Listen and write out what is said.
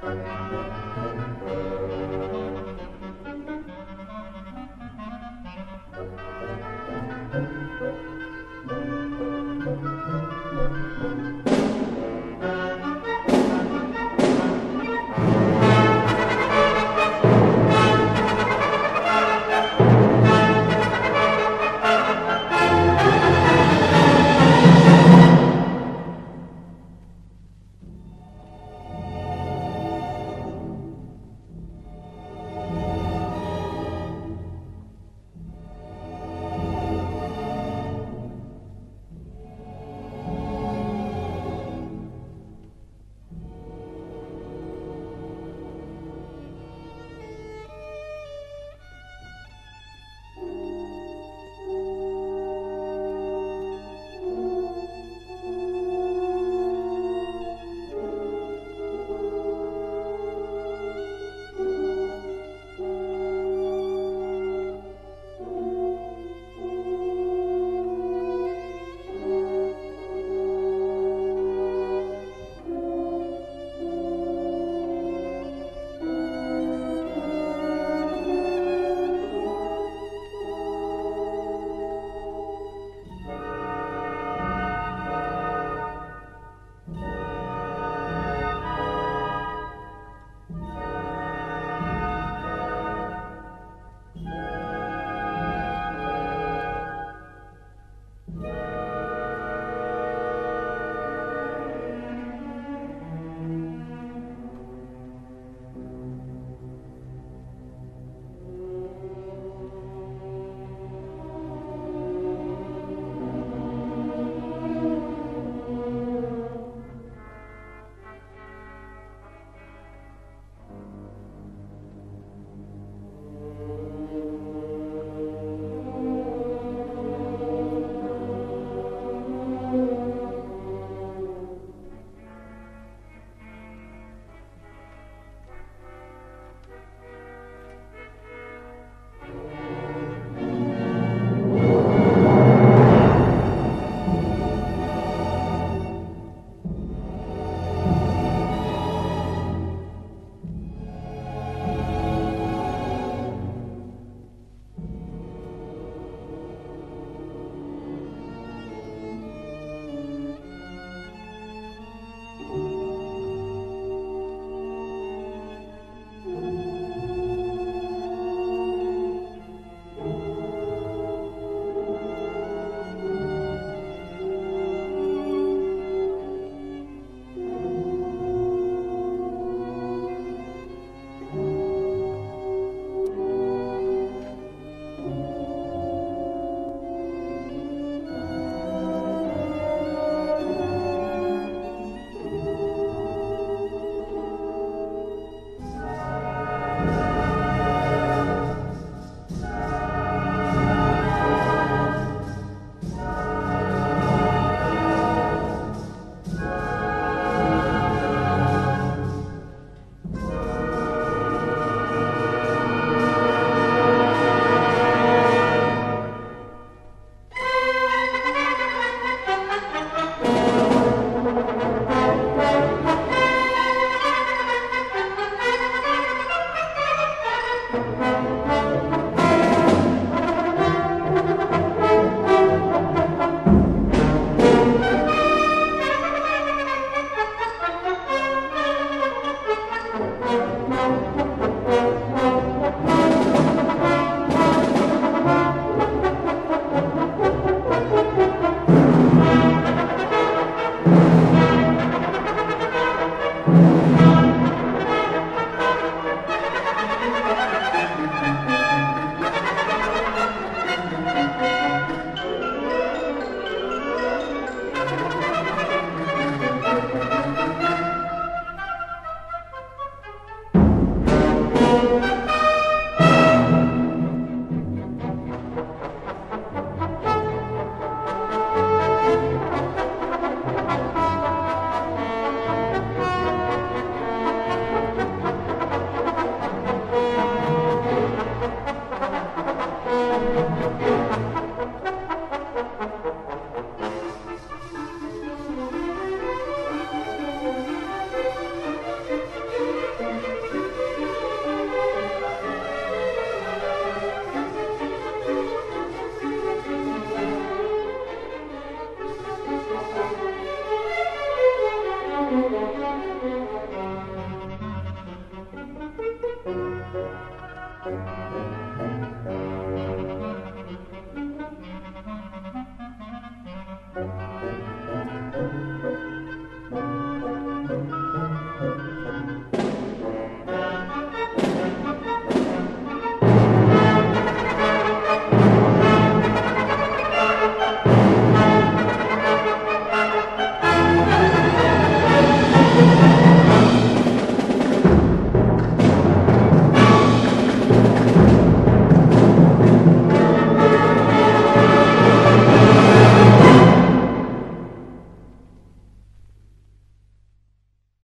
Música Música